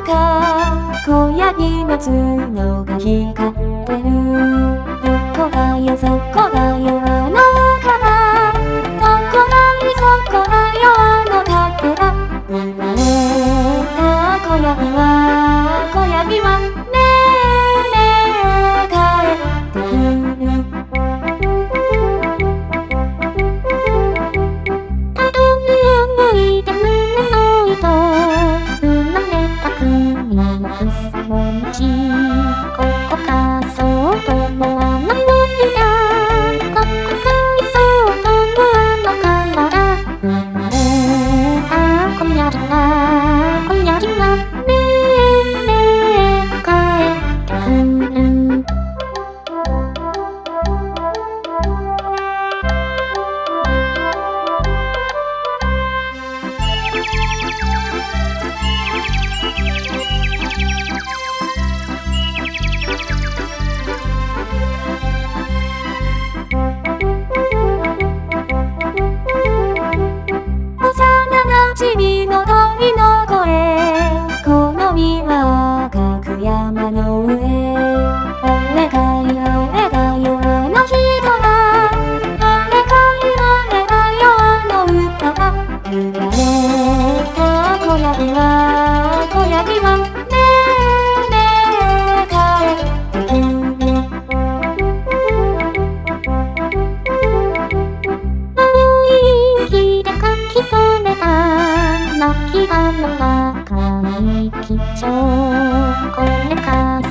こか小ヤつの角が光ってる。どこが優大気これか